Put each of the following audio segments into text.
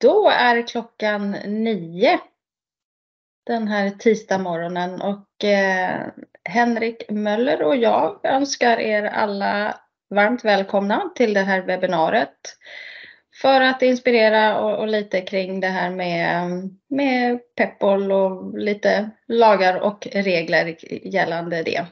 Då är klockan nio den här tisdag morgonen och eh, Henrik Möller och jag önskar er alla varmt välkomna till det här webbinariet för att inspirera och, och lite kring det här med, med Peppol och lite lagar och regler gällande det.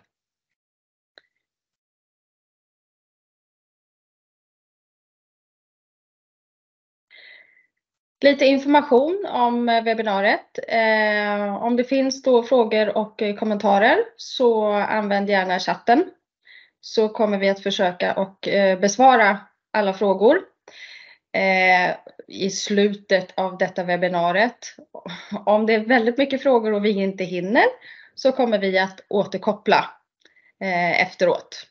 Lite information om eh, webbinariet. Eh, om det finns då frågor och eh, kommentarer så använd gärna chatten. Så kommer vi att försöka och eh, besvara alla frågor eh, i slutet av detta webbinariet. Om det är väldigt mycket frågor och vi inte hinner så kommer vi att återkoppla eh, efteråt.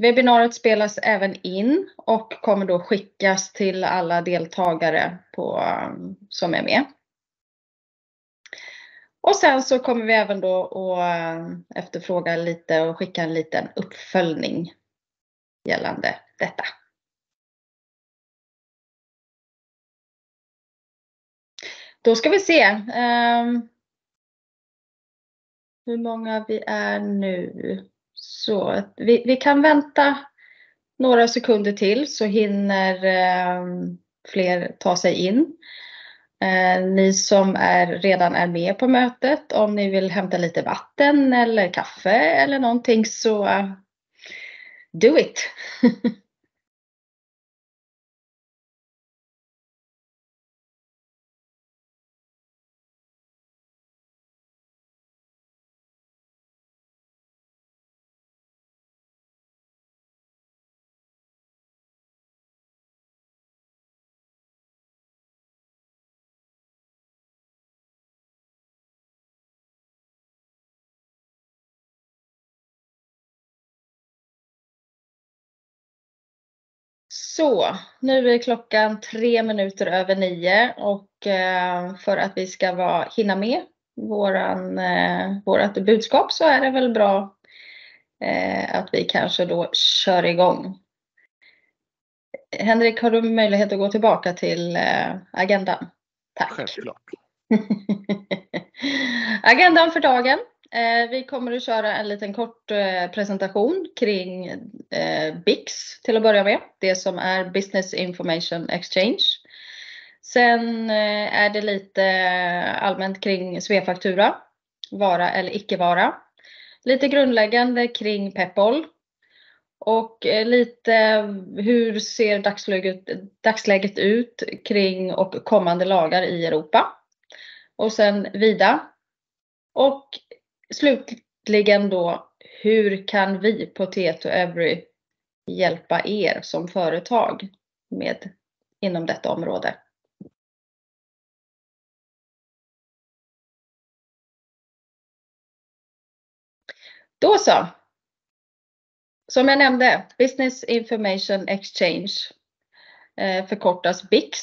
Webinariet spelas även in och kommer då skickas till alla deltagare på, som är med. Och sen så kommer vi även då att eh, efterfråga lite och skicka en liten uppföljning gällande detta. Då ska vi se um, hur många vi är nu. Så vi, vi kan vänta några sekunder till så hinner eh, fler ta sig in. Eh, ni som är, redan är med på mötet, om ni vill hämta lite vatten eller kaffe eller någonting så uh, do it! Så, nu är klockan tre minuter över nio och eh, för att vi ska vara, hinna med våran, eh, vårat budskap så är det väl bra eh, att vi kanske då kör igång. Henrik, har du möjlighet att gå tillbaka till agendan? Tack. Självklart. agendan för dagen Eh, vi kommer att köra en liten kort eh, presentation kring eh, BIX till att börja med. Det som är Business Information Exchange. Sen är det lite allmänt kring Svefaktura, vara eller icke vara. Lite grundläggande kring Peppol. Och lite hur ser dagsläget, dagsläget ut kring och kommande lagar i Europa. Och sen Vida. Och slutligen då, hur kan vi på Tieto Every hjälpa er som företag med inom detta område? Då så. Som jag nämnde, Business Information Exchange eh, förkortas BIX.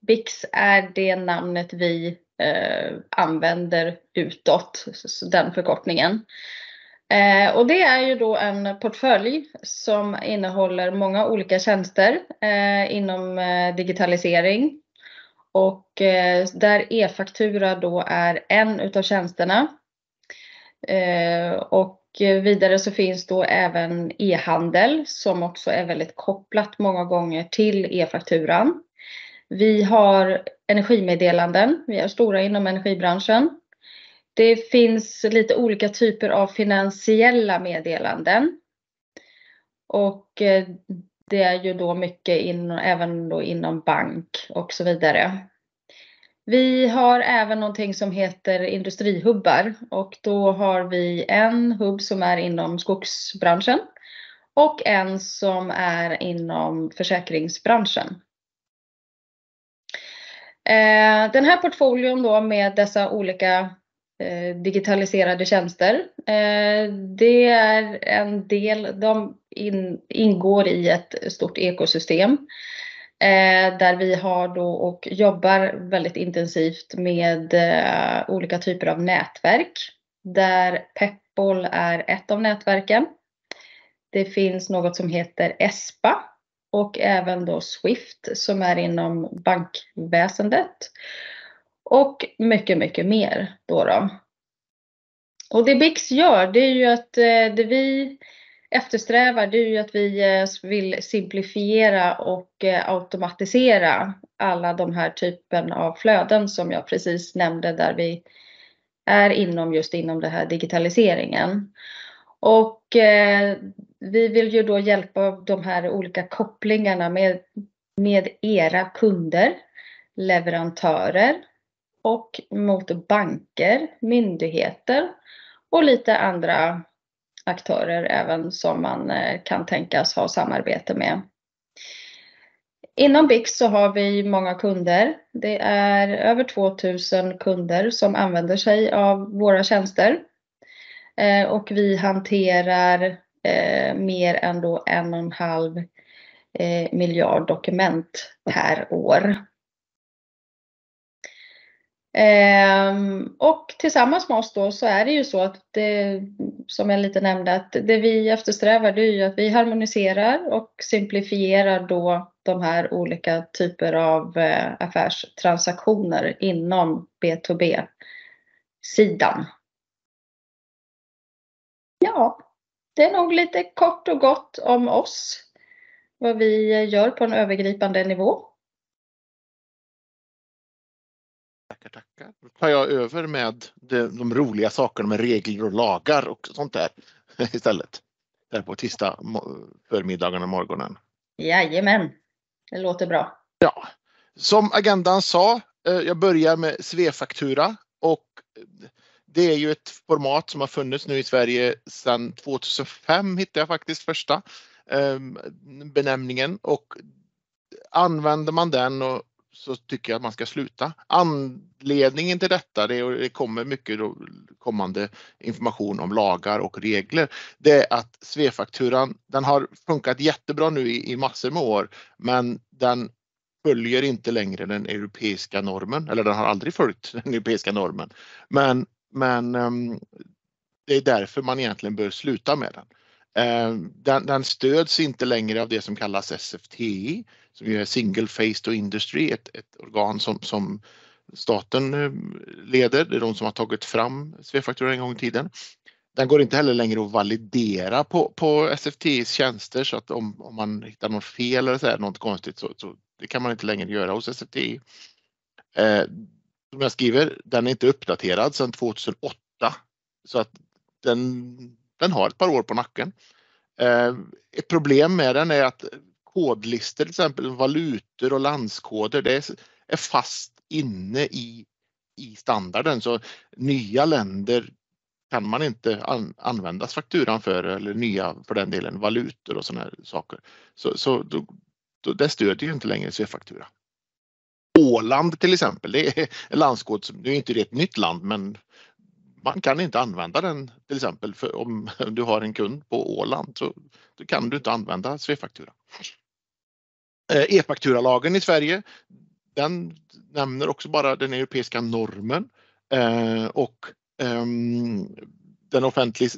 BIX är det namnet vi Eh, använder utåt, den förkortningen. Eh, och det är ju då en portfölj som innehåller många olika tjänster eh, inom eh, digitalisering. Och eh, där e-faktura då är en utav tjänsterna. Eh, och vidare så finns då även e-handel som också är väldigt kopplat många gånger till e-fakturan. Vi har energimeddelanden. Vi är stora inom energibranschen. Det finns lite olika typer av finansiella meddelanden. Och eh, det är ju då mycket in, även då inom bank och så vidare. Vi har även någonting som heter industrihubbar och då har vi en hubb som är inom skogsbranschen och en som är inom försäkringsbranschen. Eh, den här portföljen då med dessa olika eh, digitaliserade tjänster. Eh, det är en del, de in, ingår i ett stort ekosystem. Eh, där vi har då och jobbar väldigt intensivt med eh, olika typer av nätverk. Där Peppol är ett av nätverken. Det finns något som heter ESPA och även då Swift som är inom bankväsendet. Och mycket, mycket mer då. då. Och det Bix gör, det är ju att eh, det vi eftersträvar, det är ju att vi eh, vill simplifiera och eh, automatisera alla de här typen av flöden som jag precis nämnde där vi är inom just inom den här digitaliseringen. Och eh, vi vill ju då hjälpa de här olika kopplingarna med, med era kunder, leverantörer och mot banker, myndigheter och lite andra aktörer även som man eh, kan tänkas ha samarbete med. Inom Bix så har vi många kunder. Det är över 2000 kunder som använder sig av våra tjänster. Eh, och vi hanterar eh, mer än då en och en halv eh, miljard dokument per år. Ehm, och tillsammans med oss då så är det ju så att det, som jag lite nämnde, att det vi eftersträvar det är ju att vi harmoniserar och simplifierar då de här olika typer av eh, affärstransaktioner inom B2B-sidan. Ja, det är nog lite kort och gott om oss. Vad vi gör på en övergripande nivå. Tackar, tackar. Då tar jag över med de, de roliga sakerna med regler och lagar och sånt där istället. Där på tisdag förmiddagen och morgonen. Jajamän, det låter bra. Ja, som agendan sa, eh, jag börjar med Svefaktura och det är ju ett format som har funnits nu i Sverige sedan 2005 hittade jag faktiskt första ehm, benämningen och använder man den och så tycker jag att man ska sluta. Anledningen till detta, det, det kommer mycket kommande information om lagar och regler, det är att Svefakturan, den har funkat jättebra nu i, i massor med år, men den följer inte längre den europeiska normen, eller den har aldrig följt den europeiska normen. Men, men ehm, det är därför man egentligen bör sluta med den. Ehm, den, den stöds inte längre av det som kallas SFTI, som är Single Faced Industry, ett, ett organ som, som staten ehm, leder. Det är de som har tagit fram Svefaktura en gång i tiden. Den går inte heller längre att validera på, på SFTIs tjänster så att om, om man hittar något fel eller så här, något konstigt så, så det kan man inte längre göra hos SFTI. Som jag skriver, den är inte uppdaterad sedan 2008 så att den, den har ett par år på nacken. Eh, ett problem med den är att kodlistor till exempel, valutor och landskoder, det är fast inne i, i standarden så nya länder kan man inte an, använda fakturan för eller nya för den delen valutor och sådana saker. Så, så då, då, det stödjer ju inte längre C-faktura. Åland till exempel, det är en landskod som, nu är inte ett nytt land men man kan inte använda den till exempel för om du har en kund på Åland så då kan du inte använda Svefaktura. Eh, E-fakturalagen i Sverige, den nämner också bara den europeiska normen eh, och ehm, den offentliga,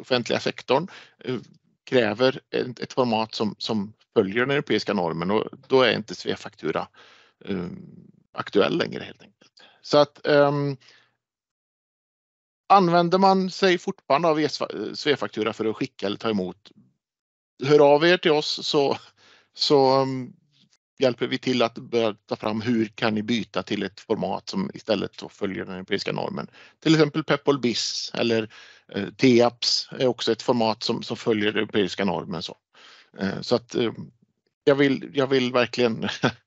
offentliga sektorn eh, kräver ett, format som, som följer den europeiska normen och då är inte Svefaktura Eh, aktuell längre helt enkelt. Så att ehm, använder man sig fortfarande av eh, Svefaktura för att skicka eller ta emot, hör av er till oss så så um, hjälper vi till att börja ta fram hur kan ni byta till ett format som istället följer den europeiska normen. Till exempel Peppol BIS eller eh, TEAPS är också ett format som, som följer den europeiska normen. Så, eh, så att eh, jag, vill, jag vill verkligen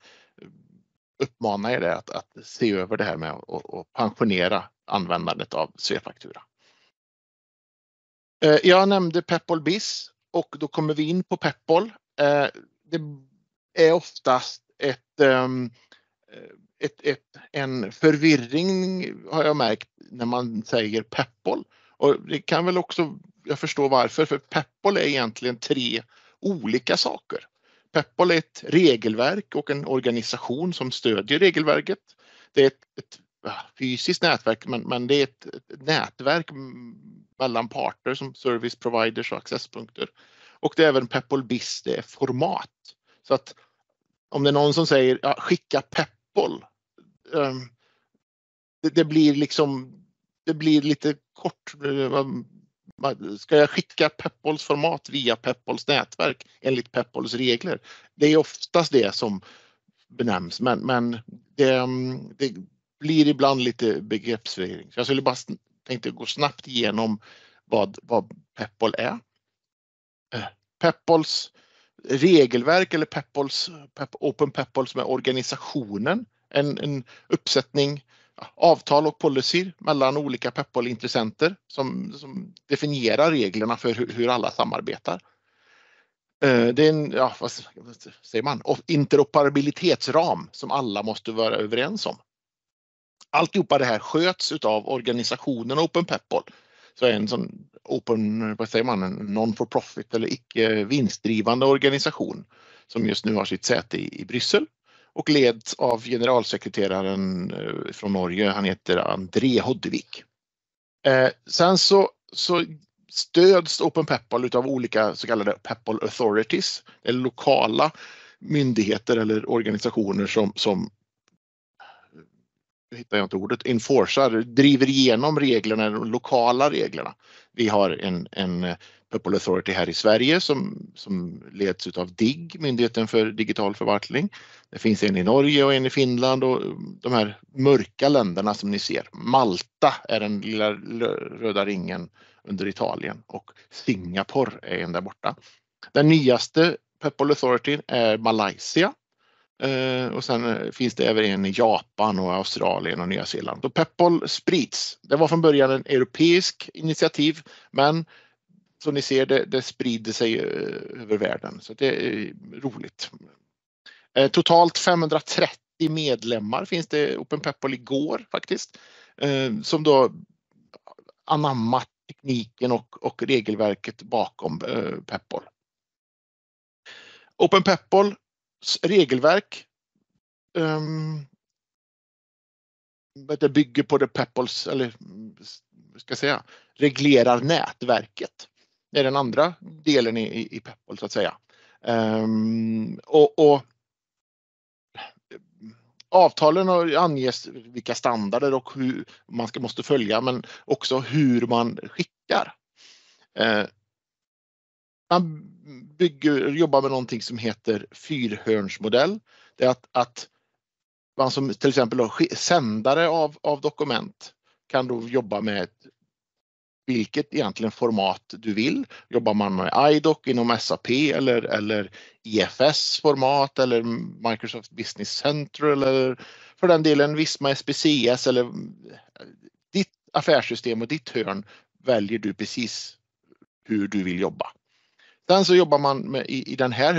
uppmana er att, att se över det här med att pensionera användandet av C-faktura. Eh, jag nämnde Peppol BIS och då kommer vi in på Peppol. Eh, det är oftast ett, ehm, eh, ett, ett, en förvirring har jag märkt när man säger peppol. Och det kan väl också, jag förstår varför, för peppol är egentligen tre olika saker. Peppol är ett regelverk och en organisation som stödjer regelverket. Det är ett, ett fysiskt nätverk men, men det är ett, ett, nätverk mellan parter som service providers och accesspunkter. Och det är även Peppol BIS, det är format. Så att om det är någon som säger ja, skicka Peppol. Um, ehm, det, det, blir liksom, det blir lite kort. Eh, Ska jag skicka Peppols format via Peppols nätverk enligt Peppols regler? Det är oftast det som benämns, men, men det, mm, det blir ibland lite begreppsförvirring. Jag skulle bara tänkte gå snabbt igenom vad, vad Peppol är. Eh, Peppols regelverk eller Peppols, Pep, Open Peppols med organisationen. En, en uppsättning avtal och policyer mellan olika Peppol-intressenter som, som, definierar reglerna för hur, hur alla samarbetar. Eh, det är en, ja, vad säger man, interoperabilitetsram som alla måste vara överens om. Alltihopa det här sköts av organisationen Open Peppol. Så en sån open, vad säger man, en non-for-profit eller icke vinstdrivande organisation som just nu har sitt säte i, i Bryssel och leds av generalsekreteraren eh, från Norge. Han heter André Hoddevik. Eh, sen så, så stöds Open Peppol av olika så kallade Peppol Authorities, eller lokala myndigheter eller organisationer som, som hittar jag inte ordet, enforcar, driver igenom reglerna, de lokala reglerna. Vi har en, en eh, Purple Authority här i Sverige som, som leds av DIGG, Myndigheten för digital förvaltning. Det finns en i Norge och en i Finland och de här mörka länderna som ni ser. Malta är den lilla röda ringen under Italien och Singapore är en där borta. Den nyaste Purple Authority är Malaysia Eh, och sen eh, finns det även en i Japan och Australien och Nya Zeeland. Och Peppol sprids. Det var från början en europeisk initiativ men som ni ser det, det sprider sig eh, över världen så det är roligt. Totalt 530 medlemmar finns det Open Peppol igår faktiskt som då anammat tekniken och, och regelverket bakom Peppol. Open Peppol regelverk um, det bygger på det Peppols, eller ska jag säga, reglerar nätverket. Det är den andra delen i, i Peppol så att säga. Um, och, och, Avtalen anges vilka standarder och hur man ska, måste följa men också hur man skickar. Uh, man bygger, jobbar med någonting som heter fyrhörnsmodell. Det är att, att man som till exempel då, sändare av, av dokument kan då jobba med vilket egentligen format du vill. Jobbar man med iDoc inom SAP eller, eller IFS format eller Microsoft Business Central eller för den delen Visma SPCS eller eh, ditt affärssystem och ditt hörn väljer du precis hur du vill jobba. Sen så jobbar man med, i, i den här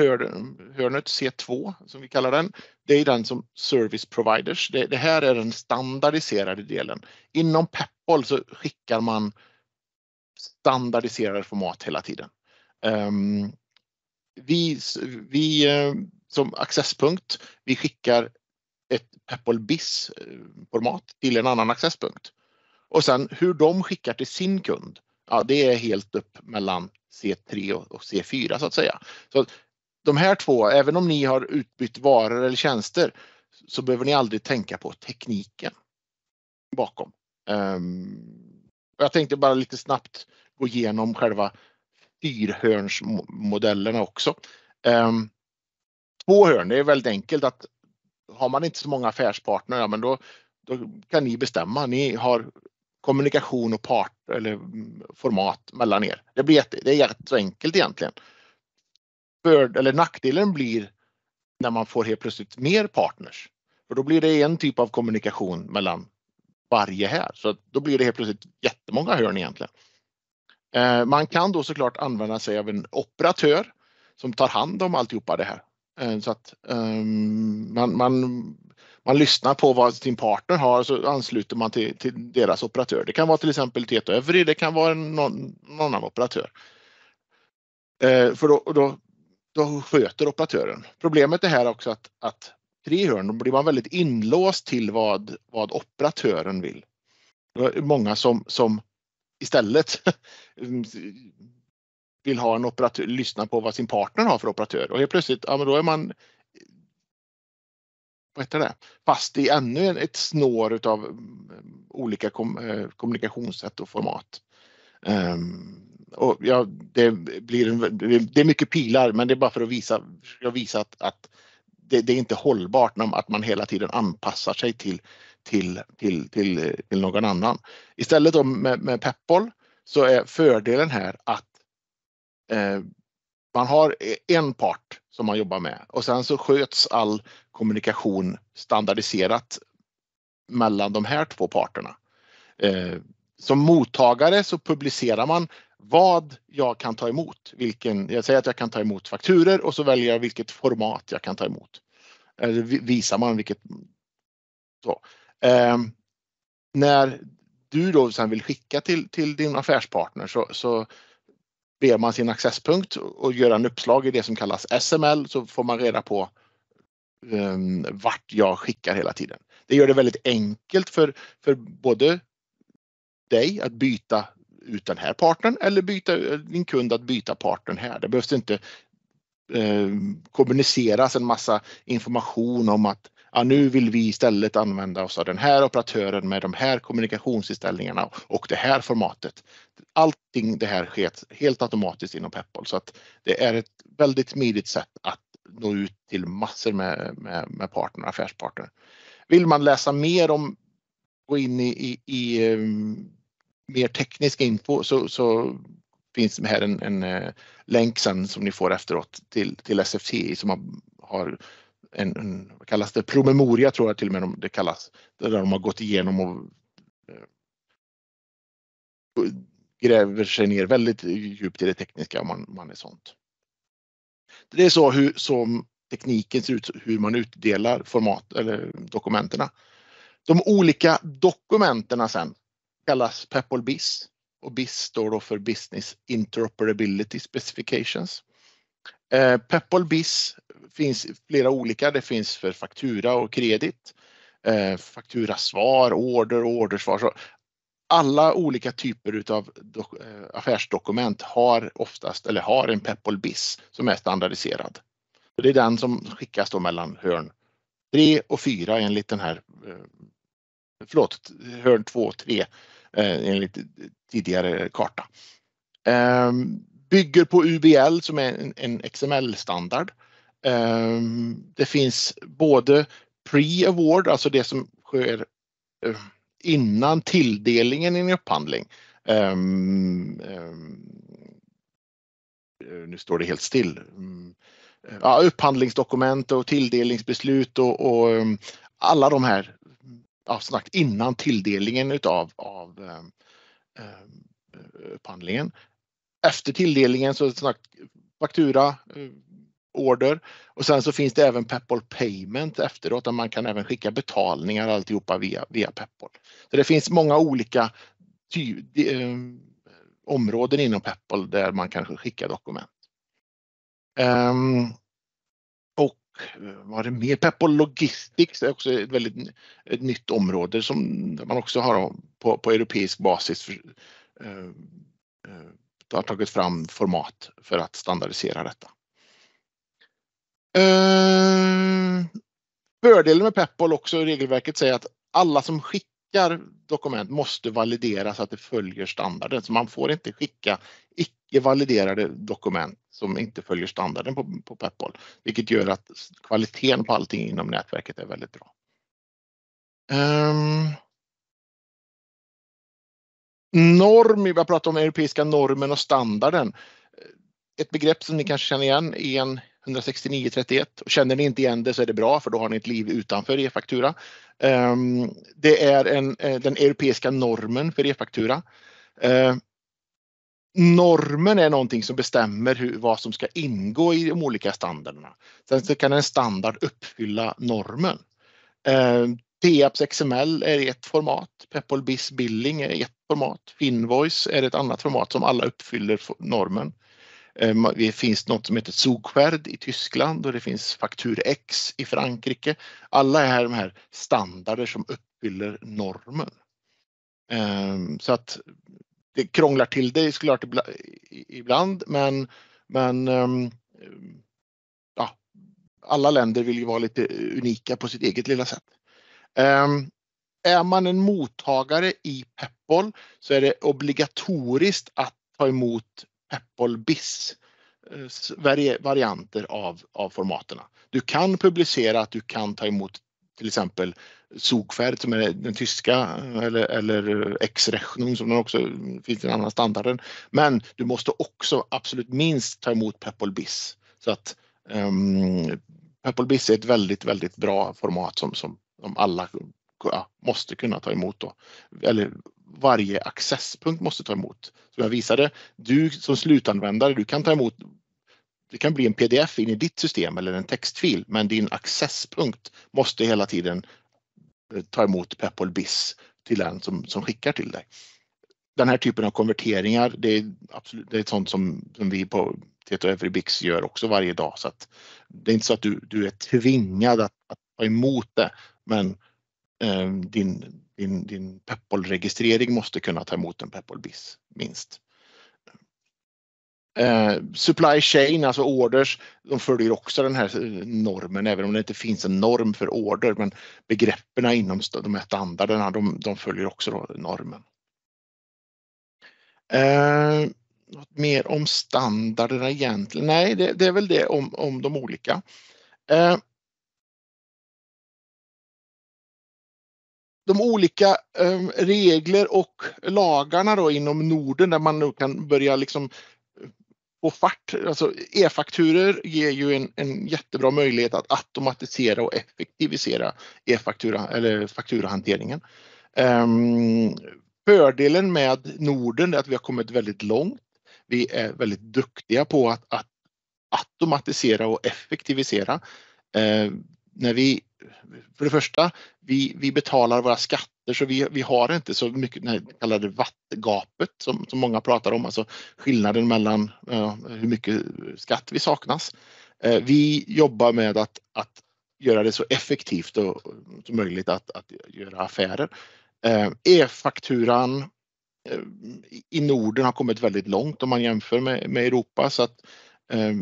hörnet C2 som vi kallar den. Det är den som service providers. Det, det här är den standardiserade delen. Inom Peppol så skickar man standardiserade format hela tiden. Um, vi, vi eh, som accesspunkt, vi skickar ett Peppol BIS-format eh, till en annan accesspunkt. Och sen hur de skickar till sin kund, ja, det är helt upp mellan C3 och C4 så att säga. Så de här två, även om ni har utbytt varor eller tjänster så behöver ni aldrig tänka på tekniken bakom. Um, jag tänkte bara lite snabbt gå igenom själva fyrhörnsmodellerna också. Um, två hörn, det är väldigt enkelt att har man inte så många affärspartner, ja, men då, då kan ni bestämma. Ni har kommunikation och part eller mm, format mellan er. Det blir jätte, det är jätte enkelt egentligen. För, eller nackdelen blir när man får helt plötsligt mer partners. För då blir det en typ av kommunikation mellan varje här. Så då blir det helt plötsligt jättemånga hörn egentligen. Eh, man kan då såklart använda sig av en operatör som tar hand om alltihopa det här. Eh, så att eh, man, man man lyssnar på vad sin partner har så ansluter man till, till deras operatör. Det kan vara till exempel Tieto Every, det kan vara någon, någon annan operatör. Eh, för då, då, då sköter operatören. Problemet är här också att, att tre hörn, då blir man väldigt inlåst till vad, vad operatören vill. Det är många som, som istället vill ha en operatör, lyssna på vad sin partner har för operatör och helt plötsligt, ja men då är man vad heter det, fast i ännu ett snår utav mm, olika kom, eh, kommunikationssätt och format. Um, och ja, det, blir en, det är mycket pilar men det är bara för att visa, jag visa att, att det, det, är inte hållbart att man hela tiden anpassar sig till, till, till, till, till någon annan. Istället då med, med Peppol så är fördelen här att eh, man har e-, en part som man jobbar med och sen så sköts all kommunikation standardiserat mellan de här två parterna. Eh, som mottagare så publicerar man vad jag kan ta emot. Vilken, jag säger att jag kan ta emot fakturer och så väljer jag vilket format jag kan ta emot. Eller visar man vilket. Så. Eh, när du då sen vill skicka till, till din affärspartner så, så ber man sin accesspunkt och gör en uppslag i det som kallas SML så får man reda på um, vart jag skickar hela tiden. Det gör det väldigt enkelt för, för både dig att byta ut den här partnern eller byta din kund att byta partnern här. Det behövs inte eh, kommuniceras en massa information om att ja, nu vill vi istället använda oss av den här operatören med de här kommunikationsinställningarna och det här formatet. Allting det här sker helt automatiskt inom Peppol så att det är ett väldigt smidigt sätt att nå ut till massor med, med, med partner, affärspartner. Vill man läsa mer om, gå in i, i, i ehm, mer teknisk info så, så finns det här en, en eh, länk sen som ni får efteråt till, till SFTI som har, har en, en, vad kallas det, promemoria tror jag till och med det kallas. Där de har gått igenom och eh, gräver sig ner väldigt djupt i det tekniska om man, man är sånt. Det är så hur som tekniken ser ut, hur man utdelar format eller dokumenten. De olika dokumenten sen kallas PEPOL-BIS och BIS står då för Business Interoperability Specifications. Eh, Peppol BIS finns flera olika. Det finns för faktura och kredit, eh, fakturasvar, order och ordersvar. Så alla olika typer av eh, affärsdokument har oftast eller har en Peppol BIS som är standardiserad. Det är den som skickas då mellan hörn 3 och 4 enligt den här, eh, förlåt, hörn 2 och 3 eh, enligt tidigare karta. Ehm, Bygger på UBL som är en XML-standard. Ehm, det finns både pre-award, alltså det som sker eh, innan tilldelningen i en upphandling. Um, um, nu står det helt still. Mm. Ja, upphandlingsdokument och tilldelningsbeslut och, och alla de här ja, innan tilldelningen utav av, um, upphandlingen. Efter tilldelningen så snart faktura, eh, order och sen så finns det även Peppol Payment efteråt där man kan även skicka betalningar alltihopa via, via Peppol. Så det finns många olika ty, de, eh, områden inom Peppol där man kan skicka dokument. Um, och eh, vad är det mer? Peppol Logistics är också ett väldigt ett nytt område som man också har på, på europeisk basis för, eh, eh har tagit fram format för att standardisera detta. Eh, fördelen med Peppol också, regelverket säger att alla som skickar dokument måste validera så att det följer standarden. Så man får inte skicka icke validerade dokument som inte följer standarden på, på Peppol. Vilket gör att kvaliteten på allting inom nätverket är väldigt bra. Um, norm, vi har pratat om europeiska normen och standarden. Ett begrepp som ni kanske känner igen är en 16931. Känner ni inte igen det så är det bra för då har ni ett liv utanför e-faktura. Ehm, det är en, eh, den europeiska normen för e-faktura. Ehm, normen är någonting som bestämmer hur, vad som ska ingå i de olika standarderna. Sen så kan en standard uppfylla normen. Ehm, TAPS XML är ett format, Peppol BIS Billing är ett format, Finvoice är ett annat format som alla uppfyller normen. Eh, det finns något som heter Zugskärd i Tyskland och det finns Faktur-X i Frankrike. Alla är de här standarder som uppfyller normen. Ehm, så att det krånglar till det såklart ibland, men, men ehm, ja, alla länder vill ju vara lite unika på sitt eget lilla sätt. Ehm, är man en mottagare i Peppol så är det obligatoriskt att ta emot Peppol BIS eh, varianter av, av formaterna. Du kan publicera att du kan ta emot till exempel Sogfärd som är den tyska eh, eller, eller X-Rechnung som också finns i den andra standarden. Men du måste också absolut minst ta emot Peppol BIS. Så att um, Peppol BIS är ett väldigt, väldigt bra format som, som, som alla ja, måste kunna ta emot. Då. Eller varje accesspunkt måste ta emot. Som jag visade, du som slutanvändare, du kan ta emot det kan bli en pdf in i ditt system eller en textfil, men din accesspunkt måste hela tiden eh, ta emot Peppol BIS till den som, som skickar till dig. Den här typen av konverteringar, det är, absolut, det är sånt som, som vi på Tieto Everybix gör också varje dag. Så att det är inte så att du, du är tvingad att, att ta emot det, men eh, din, din, din Peppol-registrering måste kunna ta emot en Peppol BIS minst. Eh, supply chain, alltså orders, de följer också den här eh, normen även om det inte finns en norm för order. Men begreppen inom de här standarderna, de, de följer också normen. Eh, något mer om standarderna egentligen? Nej, det, det är väl det om, om de olika. Eh, de olika ehm, regler och lagarna då inom Norden där man nu kan börja liksom eh, få fart. Alltså e-fakturor ger ju en, en jättebra möjlighet att automatisera och effektivisera e-faktura eller fakturahanteringen. Ehm, fördelen med Norden är att vi har kommit väldigt långt. Vi är väldigt duktiga på att, att automatisera och effektivisera. Ehm, när vi för det första, vi, vi betalar våra skatter så vi, vi har inte så mycket det kallade vattgapet som, som många pratar om, alltså skillnaden mellan eh, hur mycket skatt vi saknas. Eh, vi jobbar med att, att göra det så effektivt och, som möjligt att, att göra affärer. Eh, e-fakturan eh, i Norden har kommit väldigt långt om man jämför med, med Europa så att eh,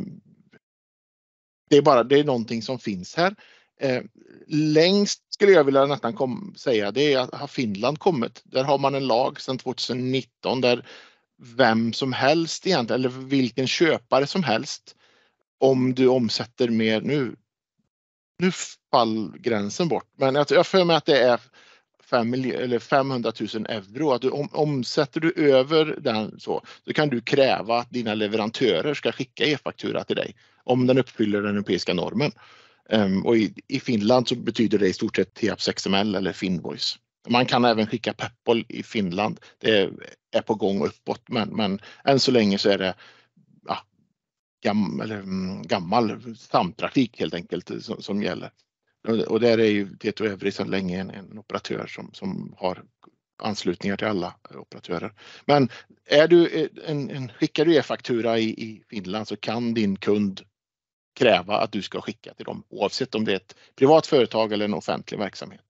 det är bara det är någonting som finns här. Eh, längst skulle jag vilja nästan kom, säga det är att har Finland kommit. Där har man en lag sedan 2019 där vem som helst egentligen eller vilken köpare som helst om du omsätter mer nu. Nu fall gränsen bort, men jag har för mig att det är 5 eller 500 000 euro. Att du, om, omsätter du över den så, så kan du kräva att dina leverantörer ska skicka e-faktura till dig om den uppfyller den europeiska normen. Um, och i, i, Finland så betyder det i stort sett TAPS XML eller Finvoice. Man kan även skicka Peppol i Finland. Det är på gång uppåt men, men än så länge så är det ja, gam, eller, mm, gammal samtrafik helt enkelt som, som gäller. Och där är ju Tieto Evry sedan länge en, en operatör som, som har anslutningar till alla operatörer. Men är du eh, en, en, skickar du e-faktura i, i Finland så kan din kund kräva att du ska skicka till dem oavsett om det är ett privat företag eller en offentlig verksamhet.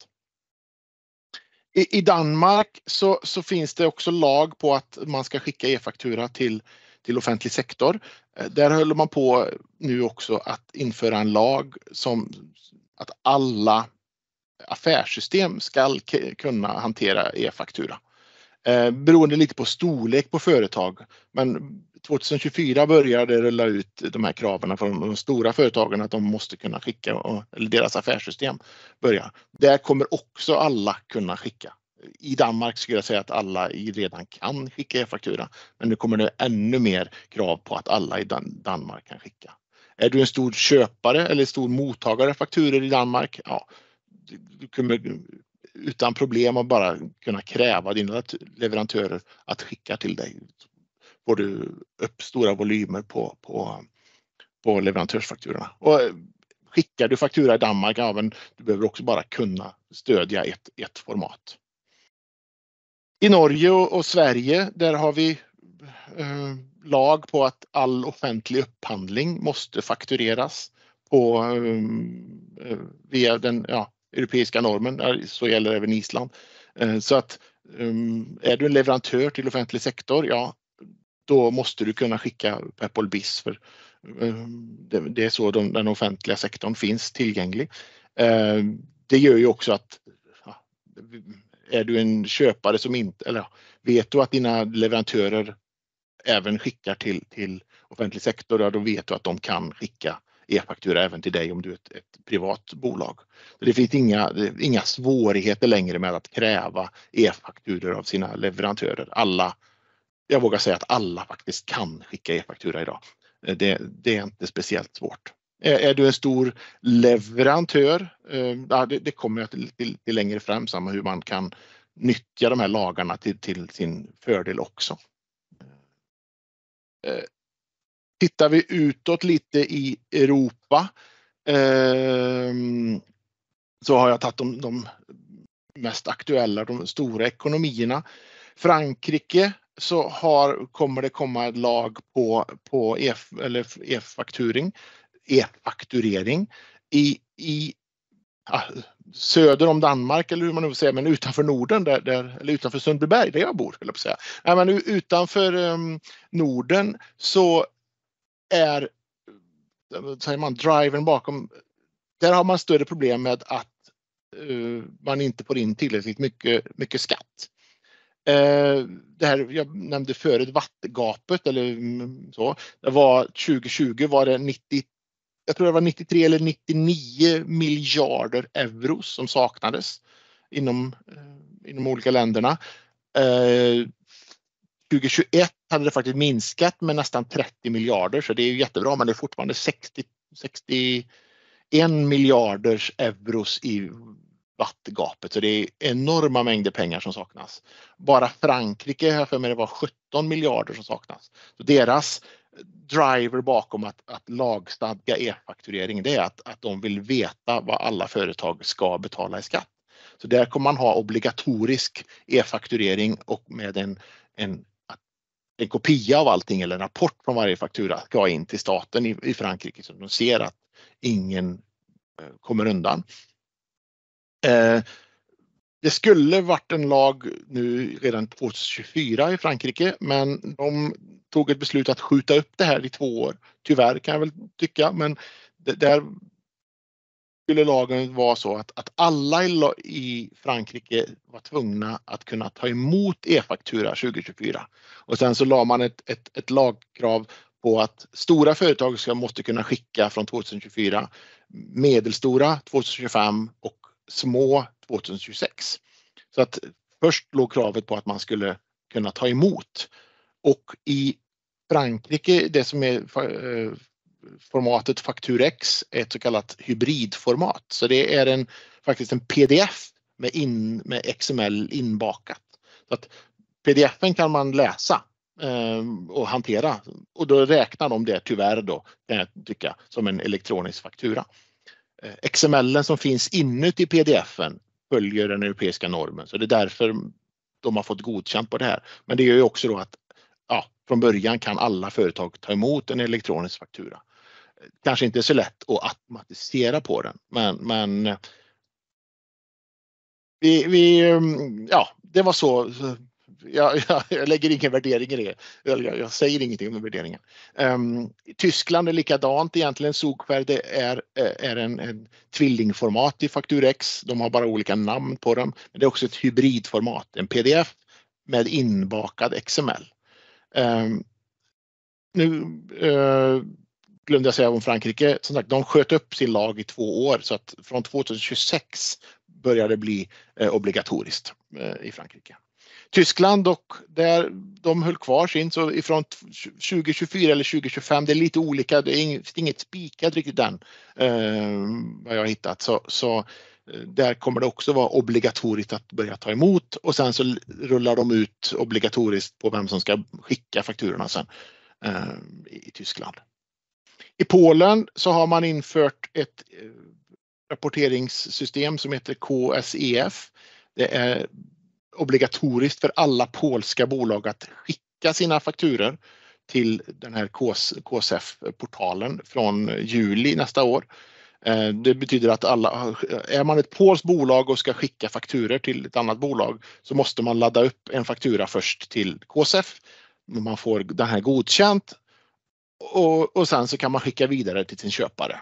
I, i Danmark så, så, finns det också lag på att man ska skicka e-faktura till, till offentlig sektor. Eh, där håller man på nu också att införa en lag som att alla affärssystem ska kunna hantera e-faktura. Eh, beroende lite på storlek på företag. Men 2024 började det rulla ut de här kraven från de stora företagen att de måste kunna skicka, eller deras affärssystem börjar. Där kommer också alla kunna skicka. I Danmark skulle jag säga att alla redan kan skicka e-faktura, men nu kommer det ännu mer krav på att alla i Danmark kan skicka. Är du en stor köpare eller stor mottagare av fakturor i Danmark? Ja, du kommer utan problem att bara kunna kräva dina leverantörer att skicka till dig får du upp stora volymer på, på, på leverantörsfakturorna. Och eh, skickar du faktura i Danmark, ja, men du behöver också bara kunna stödja ett, ett format. I Norge och, och Sverige, där har vi eh, lag på att all offentlig upphandling måste faktureras på, eh, eh via den ja, europeiska normen. Så gäller även Island. Eh, så att um, är du en leverantör till offentlig sektor, ja, då måste du kunna skicka Apple BIS för eh, det, är så de, den offentliga sektorn finns tillgänglig. Eh, det gör ju också att är du en köpare som inte, eller vet du att dina leverantörer även skickar till, till offentlig sektor, ja, då vet du att de kan skicka e-faktura även till dig om du är ett, ett privat bolag. Det finns inga, inga svårigheter längre med att kräva e-fakturor av sina leverantörer. Alla, jag vågar säga att alla faktiskt kan skicka e-faktura idag. Eh, det, det, är inte speciellt svårt. Är, är du en stor leverantör, eh, det, det kommer jag till, till, till längre fram, samma hur man kan nyttja de här lagarna till, till sin fördel också. Eh, eh Tittar vi utåt lite i Europa eh, så har jag tagit de, de, mest aktuella, de stora ekonomierna. Frankrike så har, kommer det komma en lag på, på e-fakturing, e e-fakturering. I, i ja, söder om Danmark eller hur man nu vill säga, men utanför Norden, där, där, eller utanför Sundbyberg där jag bor. Jag på säga. Nej, men utanför um, Norden så är säger man, driven bakom. Där har man större problem med att uh, man inte får in tillräckligt mycket, mycket skatt. Eh, det här jag nämnde förut, vattgapet eller mm, så. Det var 2020 var det 90, jag tror det var 93 eller 99 miljarder euro som saknades inom, eh, inom olika länderna. Eh, 2021 hade det faktiskt minskat med nästan 30 miljarder så det är jättebra men det är fortfarande 60, 61 miljarders euros i vattengapet så det är enorma mängder pengar som saknas. Bara Frankrike har för mig det var 17 miljarder som saknas. Så deras driver bakom att, att lagstadga e-fakturering det är att, att de vill veta vad alla företag ska betala i skatt. Så där kommer man ha obligatorisk e-fakturering och med en, en en kopia av allting eller en rapport från varje faktura ska in till staten i, i Frankrike så de ser att ingen eh, kommer undan. Eh, det skulle varit en lag nu redan 2024 i Frankrike men de tog ett beslut att skjuta upp det här i två år. Tyvärr kan jag väl tycka men det, där skulle lagen vara så att, att alla i, i Frankrike var tvungna att kunna ta emot e-faktura 2024. Och sen så la man ett, ett, ett lagkrav på att stora företag ska, måste kunna skicka från 2024, medelstora 2025 och små 2026. Så att först låg kravet på att man skulle kunna ta emot och i Frankrike, det som är eh, formatet Fakturex är ett så kallat hybridformat. Så det är en, faktiskt en pdf med, in, med XML inbakat. Så att pdfen kan man läsa eh, och hantera och då räknar de det tyvärr då, kan jag tycka, som en elektronisk faktura. Eh, XML som finns inuti pdfen följer den europeiska normen så det är därför de har fått godkänt på det här. Men det gör ju också då att ja, från början kan alla företag ta emot en elektronisk faktura kanske inte så lätt att automatisera på den, men, men eh, vi, vi, mm, ja, det var så. Jag, jag, jag lägger ingen värdering i det. Jag, jag säger ingenting om värderingen. Um, Tyskland är likadant egentligen. Sogfärg är, eh, är en, en tvillingformat i Fakturex. De har bara olika namn på dem. Men det är också ett hybridformat, en pdf med inbakad XML. Um, ehm, nu uh, glömde jag säga om Frankrike. Som sagt, de sköt upp sin lag i två år så att från 2026 börjar det bli eh, obligatoriskt eh, i Frankrike. Tyskland och där de höll kvar sin så ifrån 2024 eller 2025, det är lite olika, det är inget, inget spikat riktigt än eh, vad jag har hittat. Så, så eh, där kommer det också vara obligatoriskt att börja ta emot och sen så rullar de ut obligatoriskt på vem som ska skicka fakturorna sen eh, i Tyskland. I Polen så har man infört ett eh, rapporteringssystem som heter KSEF. Det är obligatoriskt för alla polska bolag att skicka sina fakturer till den här KSF-portalen från juli nästa år. Eh, det betyder att alla, är man ett polskt bolag och ska skicka fakturer till ett annat bolag så måste man ladda upp en faktura först till KSF. Man får den här godkänt och, och sen så kan man skicka vidare till sin köpare.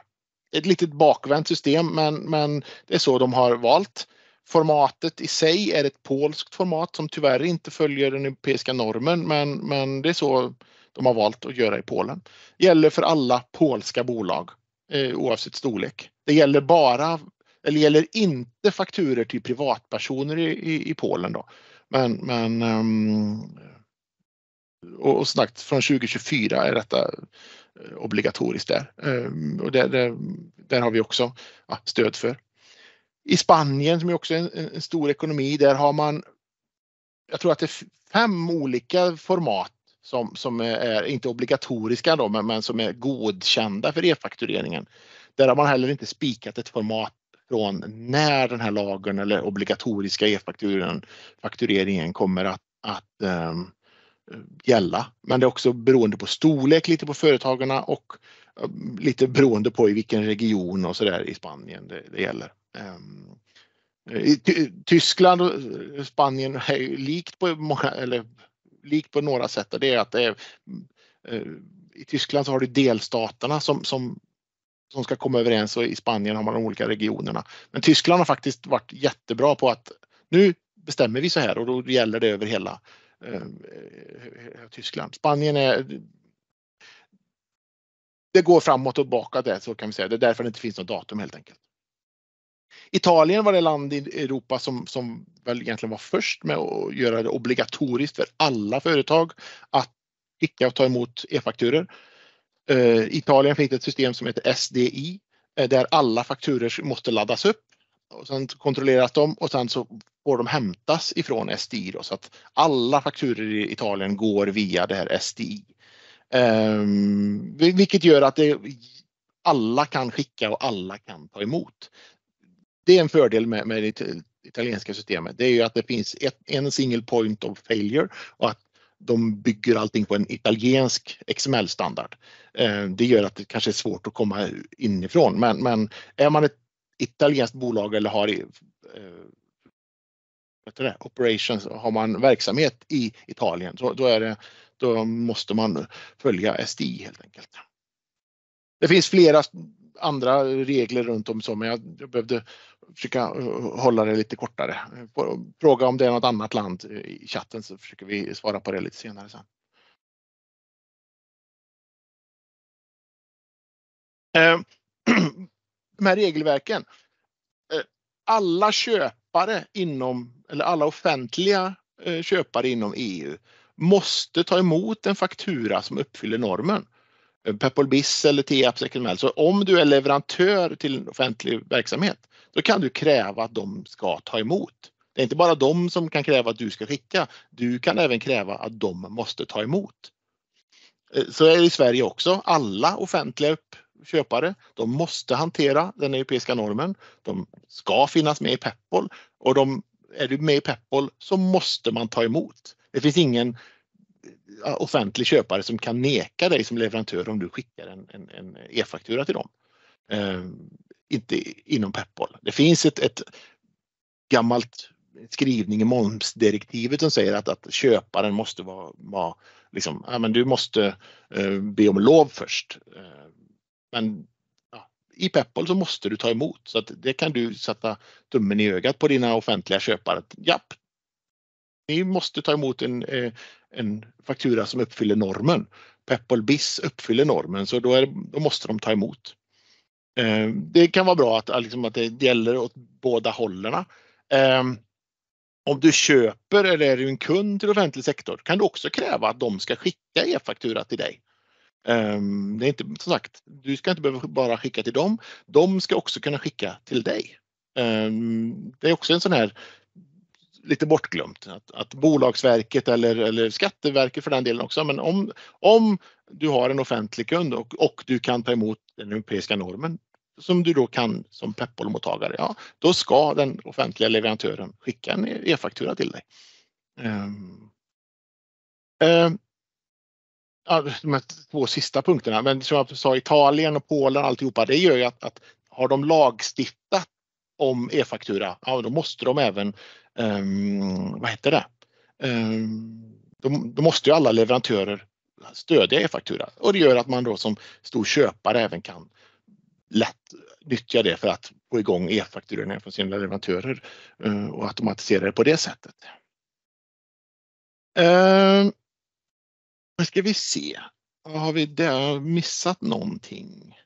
Ett litet bakvänt system men, men det är så de har valt. Formatet i sig är ett polskt format som tyvärr inte följer den europeiska normen men, men det är så de har valt att göra i Polen. Gäller för alla polska bolag eh, oavsett storlek. Det gäller bara, eller gäller inte fakturer till privatpersoner i, i, i Polen då. Men, men um, och, och snabbt från 2024 är detta eh, obligatoriskt där. Um, och där, där, där, har vi också ja, stöd för. I Spanien som är också en, en stor ekonomi, där har man jag tror att det är fem olika format som, som är, inte obligatoriska då, men, men som är godkända för e-faktureringen. Där har man heller inte spikat ett format från när den här lagen eller obligatoriska e-faktureringen kommer att, att um, gälla. Men det är också beroende på storlek lite på företagarna och um, lite beroende på i vilken region och så där i Spanien det, det gäller. Ehm, I Tyskland och eh, Spanien är likt på många, eller likt på några sätt. Det är att det är, eh, I Tyskland så har du delstaterna som, som, som ska komma överens och i Spanien har man de olika regionerna. Men Tyskland har faktiskt varit jättebra på att nu bestämmer vi så här och då gäller det över hela eh, Tyskland. Spanien är det går framåt och tillbaka där så kan vi säga. Det är därför det inte finns något datum helt enkelt. Italien var det land i Europa som, som väl egentligen var först med att göra det obligatoriskt för alla företag att skicka och ta emot e-fakturor. Eh, Italien fick ett system som heter SDI eh, där alla fakturor måste laddas upp och sen kontrolleras de och sen så får de hämtas ifrån SDI då, så att alla fakturor i Italien går via det här SDI. Um, ehm, vilket gör att det, alla kan skicka och alla kan ta emot det är en fördel med, med det italienska systemet. Det är ju att det finns ett, en single point of failure och att de bygger allting på en italiensk XML-standard. Eh, det gör att det kanske är svårt att komma inifrån men, men är man ett italienskt bolag eller har eh, det, operations, har man verksamhet i Italien så då, är det, då måste man följa SDI helt enkelt. Det finns flera andra regler runt om så men jag, jag behövde försöka eh, hålla det lite kortare. Fråga om det är något annat land i chatten så försöker vi svara på det lite senare sen. Ehm, De här regelverken. Eh, alla köpare inom, eller alla offentliga eh, köpare inom EU måste ta emot en faktura som uppfyller normen. Peppol Biss eller TEAPs Second Så om du är leverantör till en offentlig verksamhet, då kan du kräva att de ska ta emot. Det är inte bara de som kan kräva att du ska skicka. Du kan även kräva att de måste ta emot. Eh, så är det i Sverige också. Alla offentliga köpare, de måste hantera den europeiska normen. De ska finnas med i Peppol och de, är du med i Peppol så måste man ta emot. Det finns ingen Eh, offentlig köpare som kan neka dig som leverantör om du skickar en, en, e-faktura till dem. Eh, inte inom Peppol. Det finns ett, ett gammalt skrivning i momsdirektivet som säger att, att köparen måste vara, vara liksom, ja, men du måste eh, be om lov först. Eh, men ja, i Peppol så måste du ta emot så att det kan du sätta tummen i ögat på dina offentliga köpare. Japp, ni måste ta emot en, eh, en faktura som uppfyller normen. Peppol BIS uppfyller normen så då, är, då måste de ta emot. Eh, det kan vara bra att, liksom, att det gäller åt båda hållen. Eh, om du köper eller är du en kund till offentlig sektor kan du också kräva att de ska skicka e-faktura till dig. Eh, det är inte som sagt, du ska inte behöva bara skicka till dem. De ska också kunna skicka till dig. Eh, det är också en sån här lite bortglömt. Att, att Bolagsverket eller, eller Skatteverket för den delen också, men om, om du har en offentlig kund och, och du kan ta emot den europeiska normen som du då kan som Peppol-mottagare, ja, då ska den offentliga leverantören skicka en e-faktura till dig. Um, um, ja, de här två sista punkterna, men som jag sa, Italien och Polen alltihopa, det gör ju att, att har de lagstiftat om e-faktura, ja då måste de även, um, vad heter det, um, då, då måste ju alla leverantörer stödja e-faktura och det gör att man då som stor köpare även kan lätt nyttja det för att få igång e-fakturorna från sina leverantörer uh, och automatisera det på det sättet. Ehm, nu ska vi se. Har vi där missat någonting?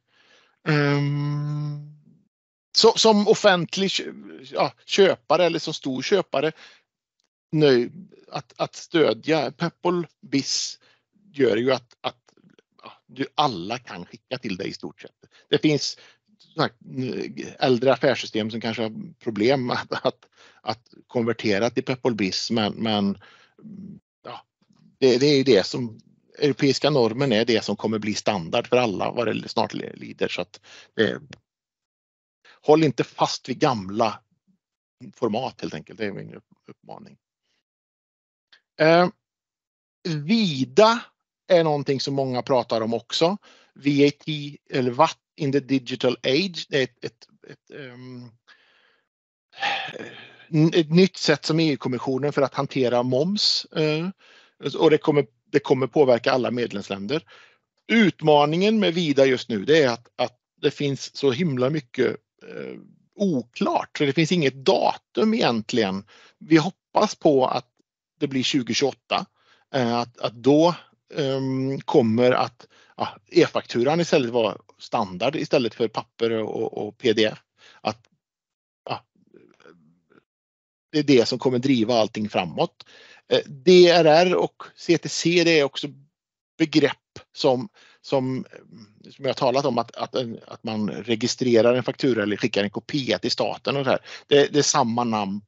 Um, så, som offentlig ja, köpare eller som stor köpare nöj, att, att stödja Peppol BIS gör ju att, att ja, alla kan skicka till dig i stort sett. Det finns äldre affärssystem som kanske har problem att, att, att konvertera till Peppol BIS men, men ja, det, det är ju det som europeiska normen är det som kommer bli standard för alla vad det snart lider. Så att det, håll inte fast vid gamla format helt enkelt. Det är min uppmaning. Eh, Vida är någonting som många pratar om också. VAT eller VAT in the digital age. Det är ett, ett, ett, um, ett nytt sätt som EU-kommissionen för att hantera moms. Uh, och det kommer, det kommer påverka alla medlemsländer. Utmaningen med Vida just nu det är att, att det finns så himla mycket eh, oklart. Så det finns inget datum egentligen. Vi hoppas på att det blir 2028. eh, att, att då ehm, kommer att ja, e-fakturan istället vara standard istället för papper och, och pdf. Att, ja, det är det som kommer driva allting framåt. Eh, DRR och CTC det är också begrepp som, som, som jag talat om att, att, att man registrerar en faktura eller skickar en kopia till staten. Och så här. Det, det är samma namn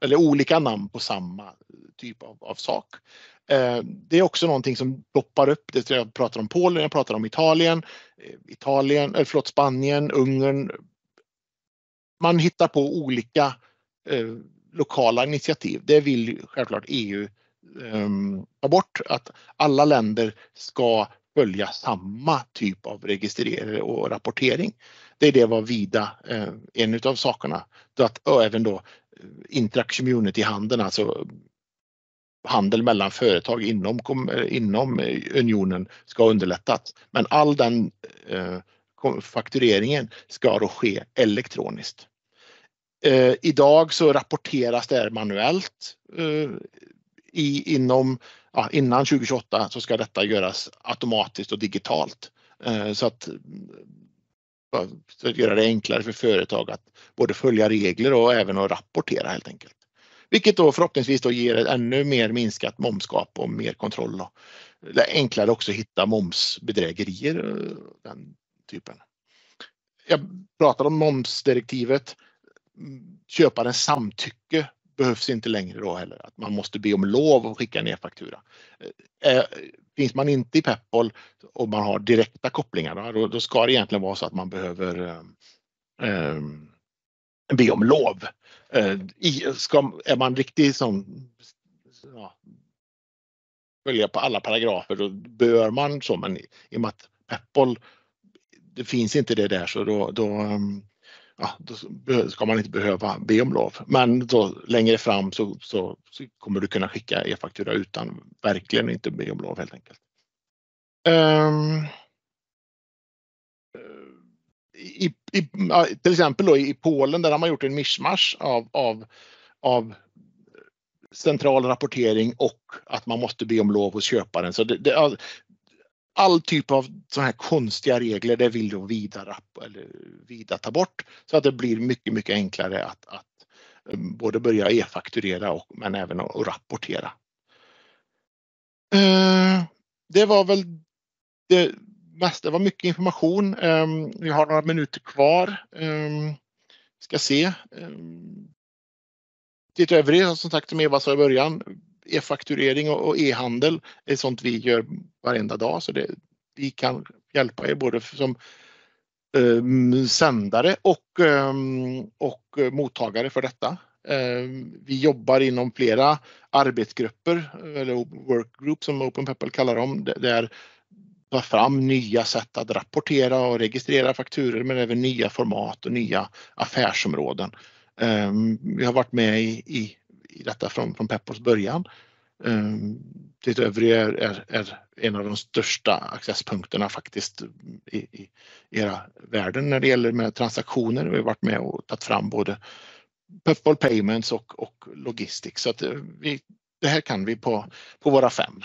eller olika namn på samma typ av, av sak. Eh, det är också någonting som doppar upp. Det jag pratar om Polen, jag pratar om Italien, eh, Italien, eller förlåt, Spanien, Ungern. Man hittar på olika eh, lokala initiativ. Det vill självklart EU eh, ta bort, att alla länder ska följa samma typ av registrering och rapportering. Det är det vad Vida, eh, en av sakerna. Att, och även då eh, intra-community-handeln, alltså handel mellan företag inom, eh, inom unionen ska underlättas. Men all den eh, faktureringen ska då ske elektroniskt. Eh, idag så rapporteras det här manuellt. Eh, i, inom, ja, innan 2028 så ska detta göras automatiskt och digitalt. Eh, så att så att göra det enklare för företag att både följa regler och även att rapportera helt enkelt. Vilket då förhoppningsvis då ger ett ännu mer minskat momsgap och mer kontroll. Då. Det är enklare också att hitta momsbedrägerier. Den typen. Jag pratar om momsdirektivet. Köparens samtycke behövs inte längre då heller. Att man måste be om lov att skicka ner faktura. Eh, eh, finns man inte i Peppol och man har direkta kopplingar då, då ska det egentligen vara så att man behöver eh, eh be om lov. Eh, i, ska, är man riktigt som ja, följa på alla paragrafer då bör man så men i, i och med att Peppol det finns inte det där så då, då, ehm, ja, då ska man inte behöva be om lov. Men då, längre fram så, så, så kommer du kunna skicka e-faktura utan verkligen inte be om lov helt enkelt. Um, i, i, till exempel då i Polen där har man gjort en mischmasch av, av, av central rapportering och att man måste be om lov hos köparen. Så det, det, all typ av sådana här konstiga regler det vill då Vida, eller Vida ta bort så att det blir mycket, mycket enklare att, att ehm, både börja e-fakturera och men även att, rapportera. Ehm, det var väl det mesta, det var mycket information. Ehm, vi har några minuter kvar. Vi ska se. Titta över som sagt som Eva sa i början. E-fakturering och e-handel är sånt vi gör varenda dag så det, vi kan hjälpa er både som um, sändare och, um, och mottagare för detta. Um, vi jobbar inom flera arbetsgrupper eller workgroup som Open Peppel kallar dem där ta fram nya sätt att rapportera och registrera fakturor men även nya format och nya affärsområden. Vi har varit med i, i, i detta från, från Peppos början. Ehm, Discovery är, är, är, en av de största accesspunkterna faktiskt i, i era världen när det gäller med transaktioner. Vi har varit med och tagit fram både Peppol Payments och, och Logistics. Så att eh, vi, det här kan vi på, på våra fem.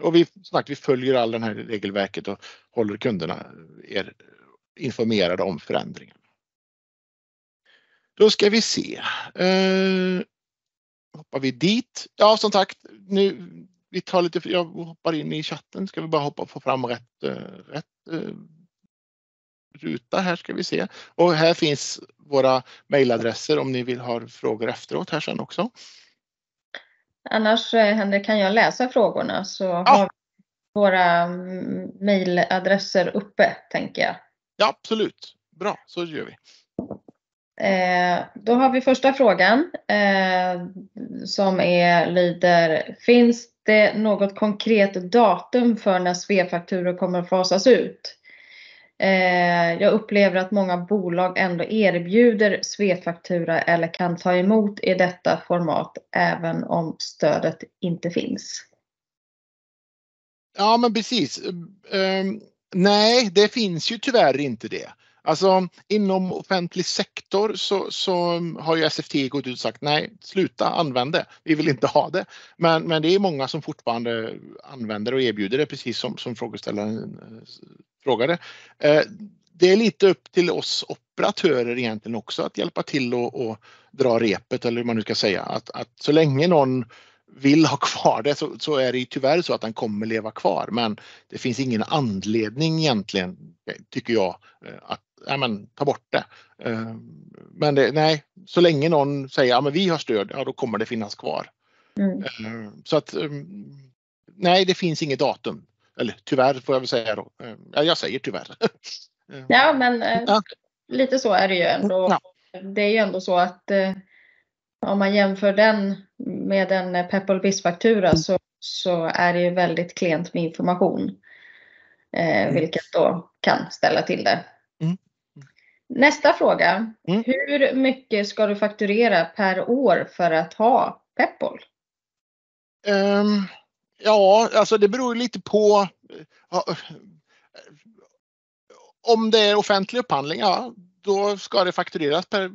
Och vi, sagt, vi följer all den här regelverket och håller kunderna eh, er informerade om förändringen. Då ska vi se. Eh, hoppar vi dit. Ja, som sagt, nu vi tar lite, jag hoppar in i chatten. Ska vi bara hoppa få fram rätt, eh, rätt eh, ruta här ska vi se. Och här finns våra mejladresser om ni vill ha frågor efteråt här sen också. Annars eh, Henrik kan jag läsa frågorna så ja. har vi våra mm, mejladresser uppe tänker jag. Ja absolut, bra så gör vi. Eh, då har vi första frågan eh, som är, lyder Finns det något konkret datum för när Svefakturor kommer att fasas ut? Eh, jag upplever att många bolag ändå erbjuder Svefaktura eller kan ta emot i detta format även om stödet inte finns. Ja men precis. Um, nej, det finns ju tyvärr inte det. Alltså inom offentlig sektor så, så har ju SFT gått ut och sagt nej, sluta använda det. Vi vill inte ha det. Men, men det är många som fortfarande använder och erbjuder det precis som, som frågeställaren eh, frågade. Eh, det är lite upp till oss operatörer egentligen också att hjälpa till och, och dra repet eller hur man nu ska säga. Att, att så länge någon vill ha kvar det så, så, är det ju tyvärr så att den kommer leva kvar. Men det finns ingen anledning egentligen, tycker jag, eh, att ja, men, ta bort det. Eh, men det, nej, så länge någon säger att ja, vi har stöd, ja då kommer det finnas kvar. Mm. Eh, så att nej, det finns inget datum. Eller tyvärr får jag väl säga då. Ja, jag säger tyvärr. Ja, men ja. lite så är det ju ändå. Ja. Det är ju ändå så att om man jämför den med en Peppol BIS-faktura så, så är det ju väldigt klent med information. Eh, mm. Vilket då kan ställa till det. Nästa fråga. Mm. Hur mycket ska du fakturera per år för att ha Peppol? Um, ja, alltså det beror lite på. Uh, om det är offentlig upphandling, ja, då ska det faktureras per,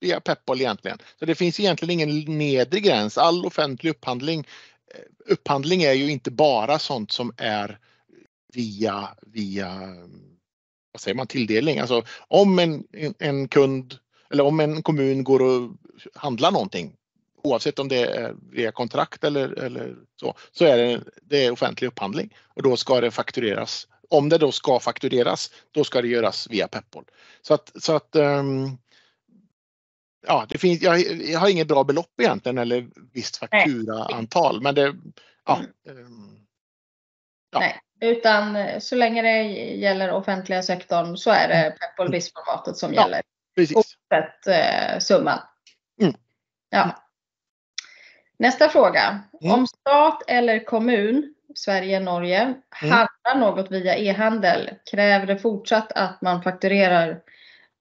via Peppol egentligen. Så det finns egentligen ingen nedre gräns. All offentlig upphandling, eh, upphandling är ju inte bara sånt som är via, via vad säger man, tilldelning. Alltså om en, en kund eller om en kommun går och handlar någonting oavsett om det är via kontrakt eller, eller så, så är det, det är offentlig upphandling och då ska det faktureras. Om det då ska faktureras, då ska det göras via Peppol. Så att, så att um, ja, det finns, jag, jag, har inget bra belopp egentligen eller visst fakturaantal men det, ja. Mm. ja. Utan så länge det gäller offentliga sektorn så är det mm. Peppol BIS-formatet som ja, gäller. Precis. Oavsett eh, summan. Mm. Ja. Nästa fråga. Mm. Om stat eller kommun, Sverige, Norge, mm. handlar något via e-handel, kräver det fortsatt att man fakturerar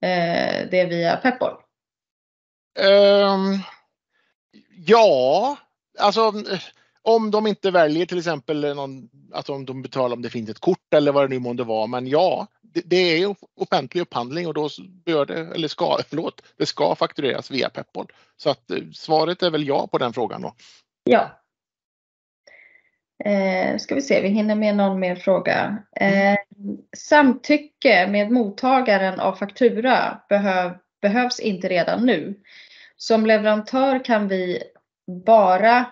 eh, det via Peppol? Um, ja, alltså om de inte väljer till exempel någon, att om de betalar om det finns ett kort eller vad det nu månde vara. Men ja, det, det är offentlig upphandling och då bör det, eller ska, förlåt, det ska faktureras via Peppol. Så att eh, svaret är väl ja på den frågan då. Ja. Eh, ska vi se, vi hinner med någon mer fråga. Eh, samtycke med mottagaren av faktura behöv, behövs inte redan nu. Som leverantör kan vi bara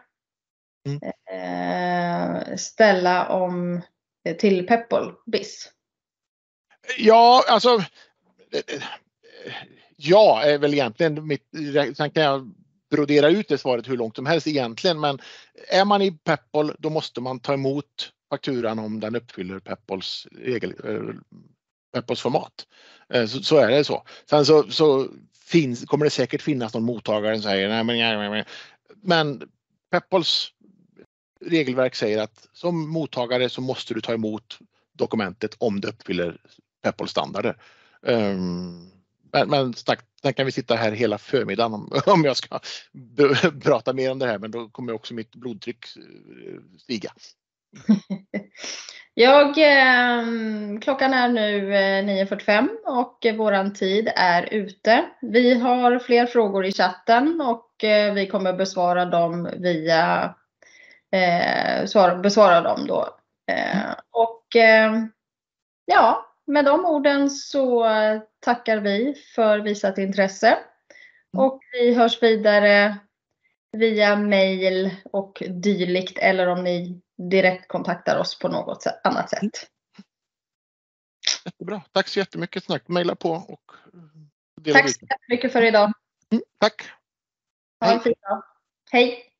mm. eh, ställa om till Peppol BIS. Ja, alltså. Ja, är väl egentligen mitt. Sen kan jag brodera ut det svaret hur långt som helst egentligen. Men är man i Peppol då måste man ta emot fakturan om den uppfyller Peppols regel, eh, Peppols format. Eh, så, så, är det så. Sen så, så finns, kommer det säkert finnas någon mottagare som säger nej men, nej, men, men Peppols regelverk säger att som mottagare så måste du ta emot dokumentet om det uppfyller Peppol-standarder. Um, ehm, men, men sen kan vi sitta här hela förmiddagen om, om jag ska prata mer om det här, men då kommer också mitt blodtryck eh, stiga. Jag, eh, klockan är nu eh, 9.45 och våran tid är ute. Vi har fler frågor i chatten och eh, vi kommer besvara dem via eh, svara, besvara dem då. Eh, och eh, ja, med de orden så tackar vi för visat intresse. Mm. Och vi hörs vidare via mail och dylikt eller om ni direkt kontaktar oss på något annat sätt. Jättebra. Tack så jättemycket. Snack, maila på och Tack så jättemycket för idag. Mm, tack. Ha en fin dag. Hej.